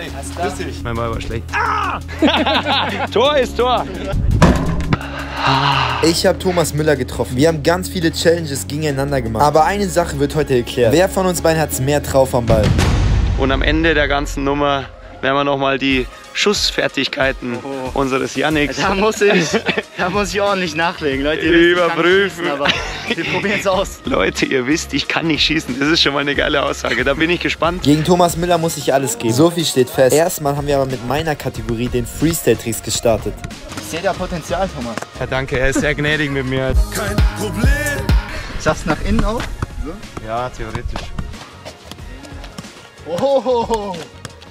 Janik. Grüß dich. Mein Ball war schlecht. Ah! Tor ist Tor. Ich habe Thomas Müller getroffen. Wir haben ganz viele Challenges gegeneinander gemacht. Aber eine Sache wird heute geklärt. Wer von uns beiden hat es mehr drauf am Ball? Und am Ende der ganzen Nummer werden wir nochmal die Schussfertigkeiten oh. unseres Yannicks. Da muss ich, da muss ich ordentlich nachlegen, Leute. Überprüfen. Schießen, aber wir probieren es aus. Leute, ihr wisst, ich kann nicht schießen. Das ist schon mal eine geile Aussage. Da bin ich gespannt. Gegen Thomas Müller muss ich alles geben. So viel steht fest. Erstmal haben wir aber mit meiner Kategorie den Freestyle-Tricks gestartet. Ich sehe da Potenzial, Thomas. Ja, danke. Er ist sehr gnädig mit mir. Kein Problem. Schaffst du nach innen auch? So? Ja, theoretisch. Oh,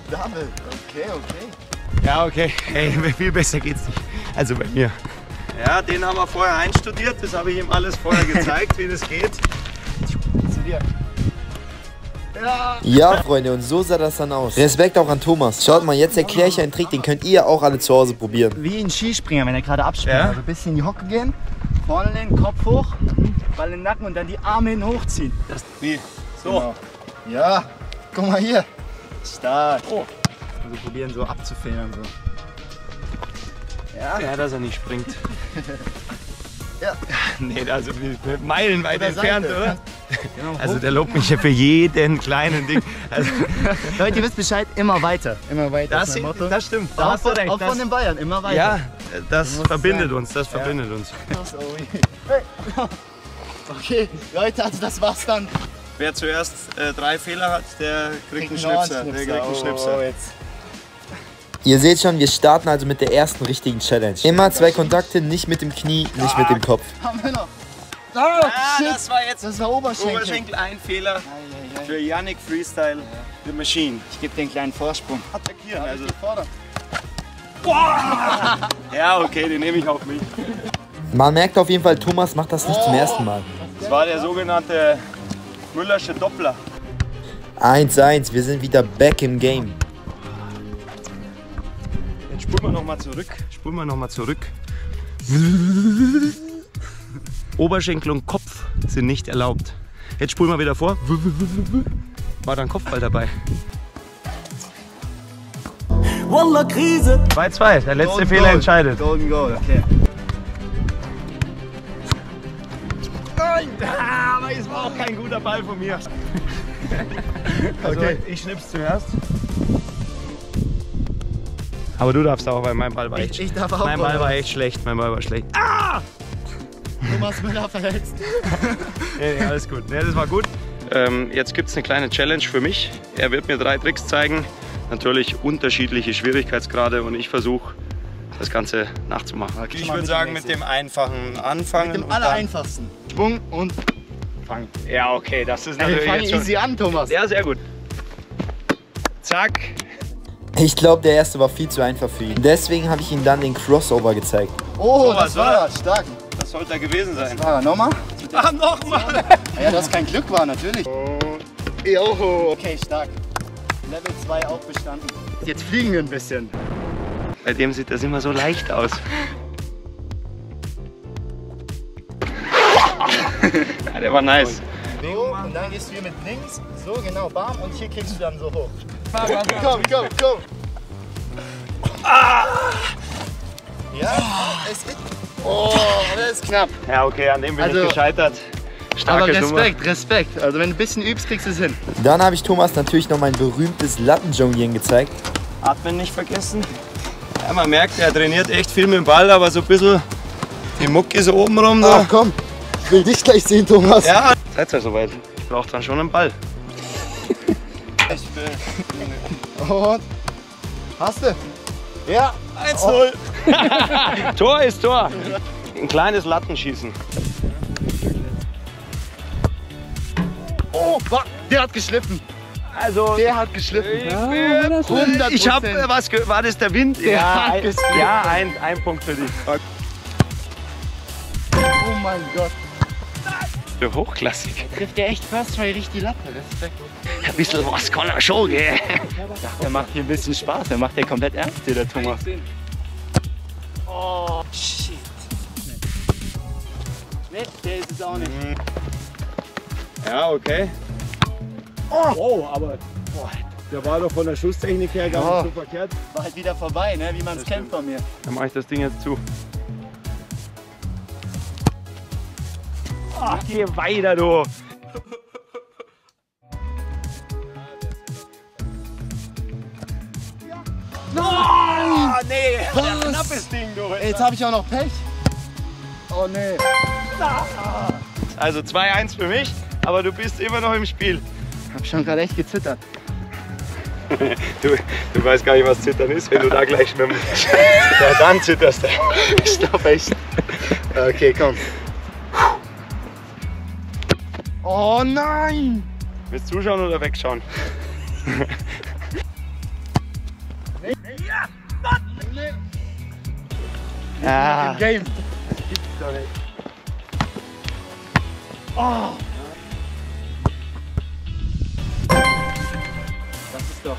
Double. Okay, okay. Ja, okay. Hey, viel besser geht's nicht. Also bei mir. Ja, den haben wir vorher einstudiert. Das habe ich ihm alles vorher gezeigt, wie das geht. Zu dir. Ja. ja, Freunde, und so sah das dann aus. Respekt auch an Thomas. Schaut mal, jetzt erkläre ich einen Trick, den könnt ihr auch alle zu Hause probieren. Wie ein Skispringer, wenn er gerade abspringt. Ja? Also ein bisschen in die Hocke gehen, vorne lehnen, Kopf hoch, Ball in den Nacken und dann die Arme hin hochziehen. Das, wie? So. Genau. Ja, guck mal hier. Stark. Oh. Also probieren so abzufedern. So. Ja. ja, dass er nicht springt. ja. Nee, also meilenweit entfernt, oder? Genau, also der lobt mich ja für jeden kleinen Ding. Also Leute, ihr wisst Bescheid, immer weiter. Immer weiter. Das, das stimmt. Da hast du recht. Auch von den Bayern, immer weiter. Ja, das verbindet uns, das ja. verbindet uns. Okay, Leute, also das war's dann. Wer zuerst äh, drei Fehler hat, der kriegt einen Schnipser. Der kriegt einen Schnipser. Oh, jetzt. Ihr seht schon, wir starten also mit der ersten richtigen Challenge. Immer zwei Kontakte, nicht mit dem Knie, nicht mit dem Kopf. Haben wir noch. Oh, ah, das war jetzt das war Oberschenkel. Oberschenkel ein Fehler ei, ei, ei. für Yannick Freestyle ja. The Machine. Ich gebe den kleinen Vorsprung. Attackieren, also. Boah! ja, okay, den nehme ich auf mich. Man merkt auf jeden Fall, Thomas macht das nicht oh. zum ersten Mal. Das war der sogenannte Müllersche Doppler. 1-1, wir sind wieder back im Game. Jetzt spulen wir nochmal zurück. Spulen wir nochmal zurück. Oberschenkel und Kopf sind nicht erlaubt. Jetzt spulen wir wieder vor. War da ein Kopfball dabei. Wallah, Krise! 2-2, der letzte Golden Fehler Goal. entscheidet. Golden Goal, okay. Nein! Aber es war auch kein guter Ball von mir. Also okay, ich schnips zuerst. Aber du darfst auch, weil mein Ball war echt, ich, ich darf auch mein Ball war echt schlecht. Mein Ball war schlecht. Ah! Thomas Müller verletzt. nee, nee, alles gut. Nee, das war gut. Ähm, jetzt gibt es eine kleine Challenge für mich. Er wird mir drei Tricks zeigen. Natürlich unterschiedliche Schwierigkeitsgrade und ich versuche das Ganze nachzumachen. Okay, ich würde sagen mit dem einfachen anfangen. Mit dem allereinfachsten. Schwung und Fang. Ja, okay, das ist natürlich. Wir fangen easy an, Thomas. Ja, sehr gut. Zack. Ich glaube, der erste war viel zu einfach für ihn. Deswegen habe ich ihm dann den Crossover gezeigt. Oh, das war er. Stark. Das sollte er gewesen sein. Das war er. Nochmal? Ah, nochmal. Ja, das kein Glück war, natürlich. Oh. Joho. Okay, stark. Level 2 auch bestanden. Jetzt fliegen wir ein bisschen. Bei dem sieht das immer so leicht aus. ja, der war nice. So, und dann gehst du hier mit links, so genau, bam, und hier kriegst du dann so hoch. Komm, komm, komm. Ah! Ja, es ist. Oh, das ist knapp. Ja, okay, an dem bin also, ich gescheitert. Starke aber Respekt, Nummer. Respekt. Also wenn du ein bisschen übst, kriegst du es hin. Dann habe ich Thomas natürlich noch mein berühmtes Lattenjonglieren gezeigt. Atmen nicht vergessen. Ja, man merkt, er trainiert echt viel mit dem Ball, aber so ein bisschen die Muck ist oben rum. Ach komm, ich will dich gleich sehen, Thomas. Ja, seid ihr soweit. Ich brauche dann schon einen Ball. Ich will. Und? Hast du? Ja. 1-0. Oh. Tor ist Tor. Ein kleines Lattenschießen. Oh, der hat geschliffen. Also, der hat geschliffen. Ja, 100 ich habe äh, was war das der Wind? Der ja, hat ein, ja ein, ein Punkt für dich. Oh mein Gott. Der hochklassig. Trifft der echt fast try richtig die Latte. Respekt. Ein bisschen was kann er schon, gell? Der macht hier ein bisschen Spaß. Der macht ja komplett ernst hier, der Thomas. Oh, shit. Nee, der ist es auch nicht. Ja, okay. Oh, wow, aber boah, Der war doch von der Schusstechnik her gar Oh. nicht so verkehrt. War halt wieder vorbei, ne? wie man es kennt von mir. Dann mache ich das Ding jetzt zu. Ach, geh weiter, du! Nein! Oh, nee! Was? Knappes Ding, du! Ey, jetzt habe ich auch noch Pech. Oh nee. Also 2-1 für mich, aber du bist immer noch im Spiel. Hab schon gerade echt gezittert. Du, du weißt gar nicht, was Zittern ist, wenn du da gleich schwimmen musst. Ja, dann zitterst du. Ich glaube echt. Okay, komm. Oh nein! Willst du zuschauen oder wegschauen? Ja. Game. Oh. Das ist doch.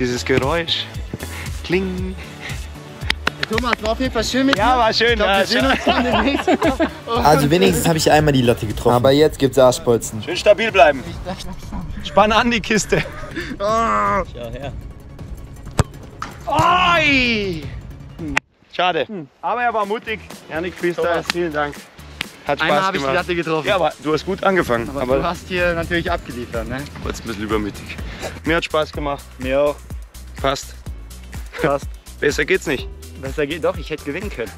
Dieses Geräusch. Kling. Thomas, war auf jeden Fall schön mit Ja, war schön. Ich glaub, ja, wir sehen uns dann demnächst. Also wenigstens habe ich einmal die Latte getroffen. Aber jetzt gibt's Arschbolzen. Schön stabil bleiben. Spann an die Kiste. Oh. Oi! Schade. Aber er war mutig. Janik Freestyle, Thomas. vielen Dank. Hat Spaß Einmal habe ich die gemacht. Latte getroffen. ja, aber du hast gut angefangen. aber, Aber, du hast hier natürlich abgeliefert, ne? jetzt ein bisschen übermütig. Mir hat Spaß gemacht. Mir auch. Passt. Passt. Besser geht's nicht. Besser geht doch, ich hätte gewinnen können.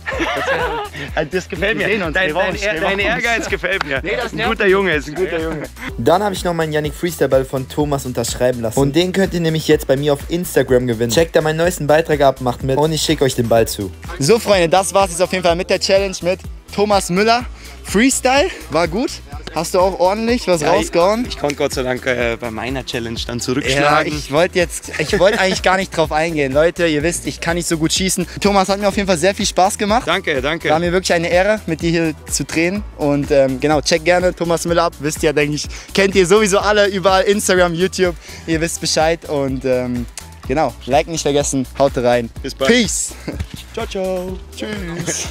Das gefällt Wir mir. sehen uns, dein, dein, dein Revanche. Ehrgeiz gefällt mir. Nee, das ein guter Junge, ist ein guter Junge. Dann habe ich noch meinen Yannick Freestyle Ball von Thomas unterschreiben lassen. Und den könnt ihr nämlich jetzt bei mir auf Instagram gewinnen. Checkt da meinen neuesten Beitrag ab, macht mit und ich schicke euch den Ball zu. So, Freunde, das war's jetzt auf jeden Fall mit der Challenge mit Thomas Müller. Freestyle war gut. Hast du auch ordentlich was rausgehauen? Ich konnte Gott sei Dank äh, bei meiner Challenge dann Ja, zurückschlagen. ich wollte jetzt, ich wollte eigentlich gar nicht drauf eingehen. Leute, ihr wisst, ich kann nicht so gut schießen. Thomas hat mir auf jeden Fall sehr viel Spaß gemacht. danke, danke. War mir wirklich eine Ehre, mit dir hier zu drehen. Und ähm, genau, check gerne Thomas Müller ab. Wisst ihr, denke ich, kennt ihr sowieso alle überall. Instagram, YouTube. Ihr wisst Bescheid. Und ähm, genau, Like nicht vergessen. Haut rein. Bis bald. Peace. Ciao, ciao. Tschüss.